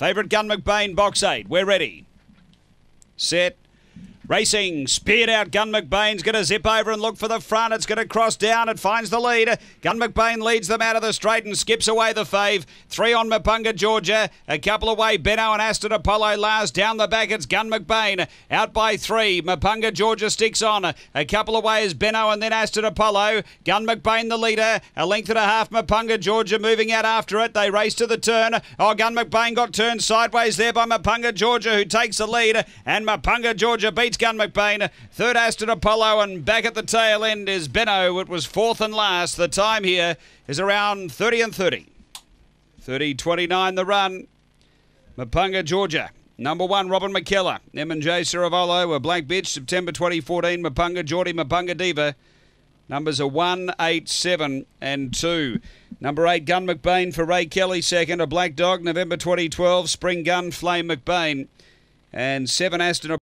Favourite Gun McBain, box eight. We're ready. Set. Racing, speared out. Gun McBain's going to zip over and look for the front. It's going to cross down. It finds the lead. Gun McBain leads them out of the straight and skips away the fave. Three on Mapunga, Georgia. A couple away. Benno and Aston Apollo last. Down the back, it's Gun McBain. Out by three. Mapunga, Georgia sticks on. A couple away is Benno and then Aston Apollo. Gun McBain the leader. A length and a half. Mapunga, Georgia moving out after it. They race to the turn. Oh, Gun McBain got turned sideways there by Mapunga, Georgia, who takes the lead. And Mapunga, Georgia beats Gun McBain. Third Aston Apollo and back at the tail end is Benno. It was fourth and last. The time here is around 30 and 30. 30 29 the run. Mapunga, Georgia. Number one, Robin McKellar. M&J Ciravolo, a Black Bitch, September 2014. Mapunga, Geordie, Mapunga Diva. Numbers are 1, 8, 7 and 2. Number 8, Gun McBain for Ray Kelly, second. A Black Dog, November 2012. Spring Gun, Flame McBain. And 7, Aston